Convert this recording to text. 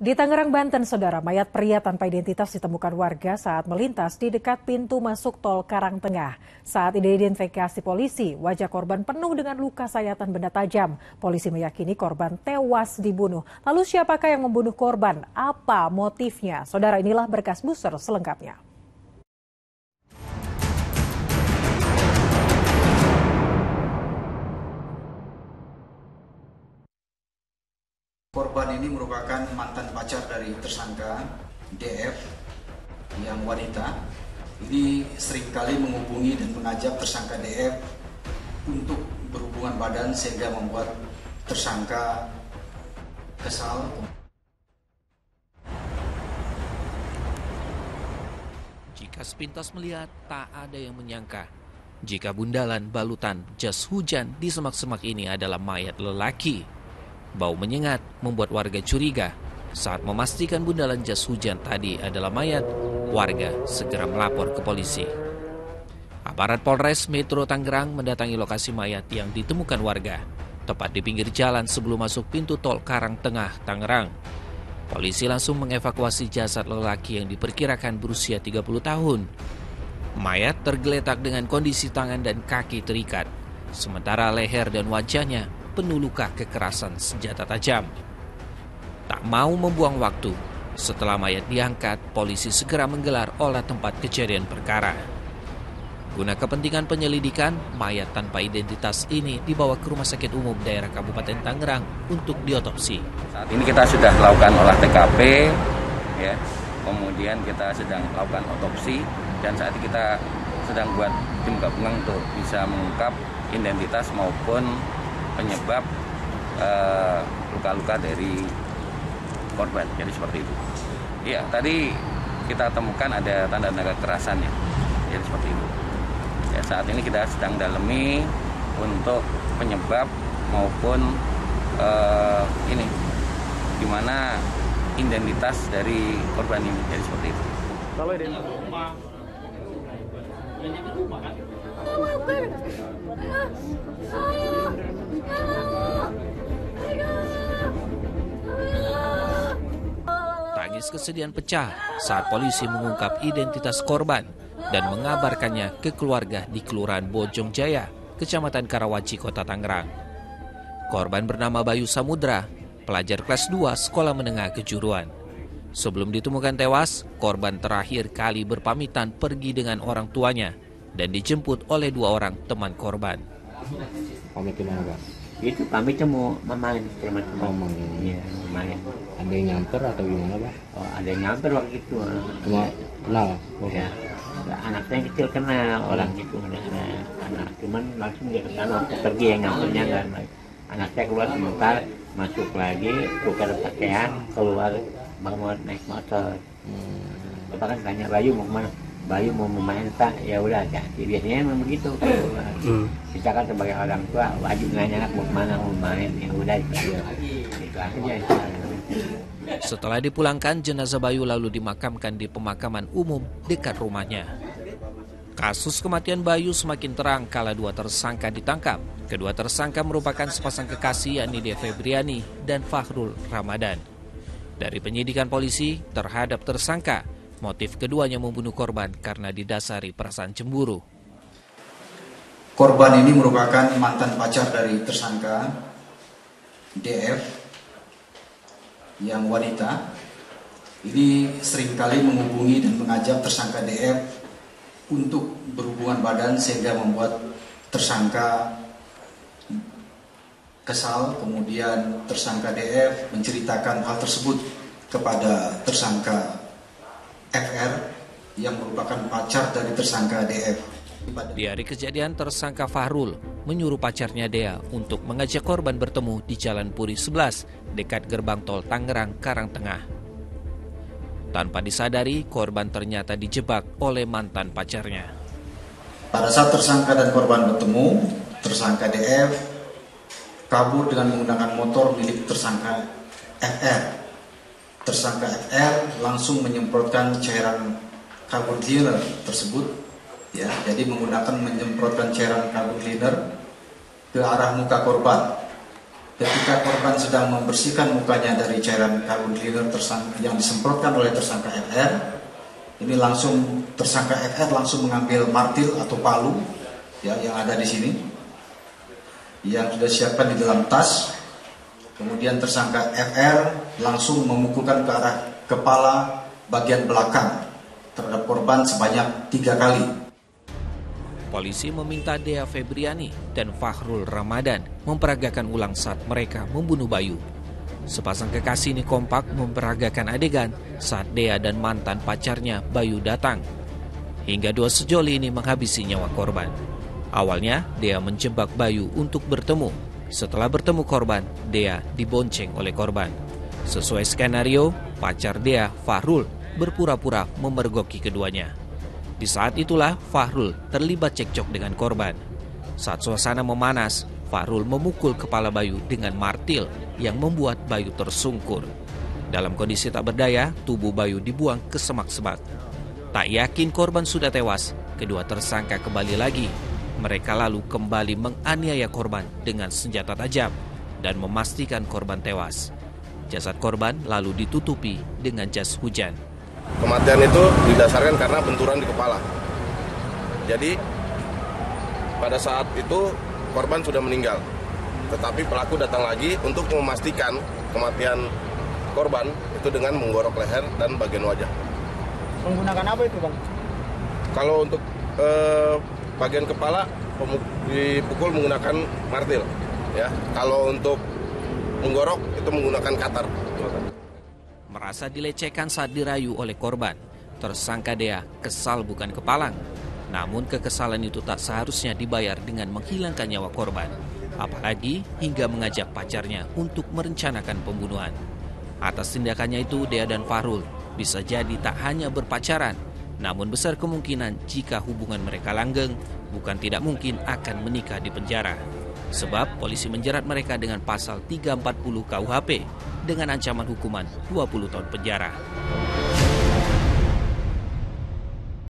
Di Tangerang, Banten, saudara, mayat pria tanpa identitas ditemukan warga saat melintas di dekat pintu masuk tol Karangtengah. Saat identifikasi polisi, wajah korban penuh dengan luka sayatan benda tajam. Polisi meyakini korban tewas dibunuh. Lalu siapakah yang membunuh korban? Apa motifnya? Saudara, inilah berkas booster selengkapnya. Korban ini merupakan mantan pacar dari tersangka DF yang wanita. Ini sering kali menghubungi dan mengajak tersangka DF untuk berhubungan badan sehingga membuat tersangka kesal. Jika sepintas melihat, tak ada yang menyangka jika bundalan balutan jas hujan di semak-semak ini adalah mayat lelaki. Bau menyengat membuat warga curiga. Saat memastikan bundalan jas hujan tadi adalah mayat, warga segera melapor ke polisi. Aparat Polres Metro Tangerang mendatangi lokasi mayat yang ditemukan warga, tepat di pinggir jalan sebelum masuk pintu tol Karang Tengah, Tangerang. Polisi langsung mengevakuasi jasad lelaki yang diperkirakan berusia 30 tahun. Mayat tergeletak dengan kondisi tangan dan kaki terikat, sementara leher dan wajahnya penuh luka kekerasan senjata tajam. Tak mau membuang waktu, setelah mayat diangkat, polisi segera menggelar olah tempat kejadian perkara. Guna kepentingan penyelidikan, mayat tanpa identitas ini dibawa ke Rumah Sakit Umum Daerah Kabupaten Tangerang untuk diotopsi. Saat ini kita sudah melakukan olah TKP, ya, kemudian kita sedang melakukan otopsi, dan saat ini kita sedang buat tim gabungan untuk bisa mengungkap identitas maupun penyebab luka-luka uh, dari korban. Jadi seperti itu. Iya, tadi kita temukan ada tanda-tanda kekerasan ya. Jadi seperti itu. Ya, saat ini kita sedang dalami untuk penyebab maupun uh, ini gimana identitas dari korban ini. Jadi seperti itu. Kalau identitas Tangis kesedihan pecah saat polisi mengungkap identitas korban dan mengabarkannya ke keluarga di Kelurahan Bojong Jaya, Kecamatan Karawaci, Kota Tangerang. Korban bernama Bayu Samudra, pelajar kelas 2 sekolah menengah kejuruan. Sebelum ditemukan tewas, korban terakhir kali berpamitan pergi dengan orang tuanya dan dijemput oleh dua orang teman korban. Pamit ke mana Pak? Itu pamitnya mau main teman-teman. Oh, main. Iya, main. Ada yang nyamper atau gimana Pak? Oh, ada yang nyamper waktu itu. Cuma kenal? Oh. Ya. Anaknya yang kecil kenal orang itu anak, anak cuman langsung dia ke sana pergi yang nyampernya kan anaknya keluar sebentar masuk lagi tukar pakaian keluar baru naik motor hmm. Bapak kan tanya Bayu mau ke mana Bayu mau main tak ya udah hati biasanya memang begitu hmm. kita kan sebagai orang tua wajib nanya anak mau ke mana mau main ya udah itu aja setelah dipulangkan, jenazah Bayu lalu dimakamkan di pemakaman umum dekat rumahnya. Kasus kematian Bayu semakin terang kala dua tersangka ditangkap. Kedua tersangka merupakan sepasang kekasih yakni De Febriani dan Fahrul Ramadan. Dari penyidikan polisi terhadap tersangka, motif keduanya membunuh korban karena didasari perasaan cemburu. Korban ini merupakan mantan pacar dari tersangka DF yang wanita ini sering kali menghubungi dan mengajak tersangka DF untuk berhubungan badan sehingga membuat tersangka kesal kemudian tersangka DF menceritakan hal tersebut kepada tersangka FR yang merupakan pacar dari tersangka DF di hari kejadian, tersangka Fahrul menyuruh pacarnya Dea untuk mengajak korban bertemu di Jalan Puri 11 dekat gerbang tol Tangerang, Karangtengah. Tanpa disadari, korban ternyata dijebak oleh mantan pacarnya. Pada saat tersangka dan korban bertemu, tersangka DF kabur dengan menggunakan motor milik tersangka FR. Tersangka FR langsung menyemprotkan cairan carbon cleaner tersebut ya jadi menggunakan menyemprotkan cairan carbon cleaner ke arah muka korban ketika korban sedang membersihkan mukanya dari cairan carbon cleaner yang disemprotkan oleh tersangka FR, ini langsung tersangka FR langsung mengambil martil atau palu ya yang ada di sini yang sudah siapkan di dalam tas. Kemudian tersangka FR langsung memukulkan ke arah kepala bagian belakang terhadap korban sebanyak tiga kali. Polisi meminta Dea Febriani dan Fahrul Ramadan memperagakan ulang saat mereka membunuh Bayu. Sepasang kekasih ini kompak memperagakan adegan saat Dea dan mantan pacarnya Bayu datang. Hingga dua sejoli ini menghabisi nyawa korban. Awalnya, Dea menjebak Bayu untuk bertemu setelah bertemu korban, Dea dibonceng oleh korban. Sesuai skenario, pacar Dea, Fahrul, berpura-pura memergoki keduanya. Di saat itulah Fahrul terlibat cekcok dengan korban. Saat suasana memanas, Fahrul memukul kepala Bayu dengan martil yang membuat Bayu tersungkur. Dalam kondisi tak berdaya, tubuh Bayu dibuang ke semak-semak. Tak yakin korban sudah tewas, kedua tersangka kembali lagi mereka lalu kembali menganiaya korban dengan senjata tajam dan memastikan korban tewas. Jasad korban lalu ditutupi dengan jas hujan. Kematian itu didasarkan karena benturan di kepala. Jadi pada saat itu korban sudah meninggal. Tetapi pelaku datang lagi untuk memastikan kematian korban itu dengan menggorok leher dan bagian wajah. Menggunakan apa itu, Bang? Kalau untuk eh, bagian kepala dipukul menggunakan martil ya. Kalau untuk menggorok itu menggunakan katar. Merasa dilecehkan saat dirayu oleh korban. Tersangka Dea kesal bukan kepalang. Namun kekesalan itu tak seharusnya dibayar dengan menghilangkan nyawa korban. Apalagi hingga mengajak pacarnya untuk merencanakan pembunuhan. Atas tindakannya itu Dea dan Farul bisa jadi tak hanya berpacaran namun besar kemungkinan jika hubungan mereka langgeng, bukan tidak mungkin akan menikah di penjara. Sebab polisi menjerat mereka dengan pasal 340 KUHP dengan ancaman hukuman 20 tahun penjara.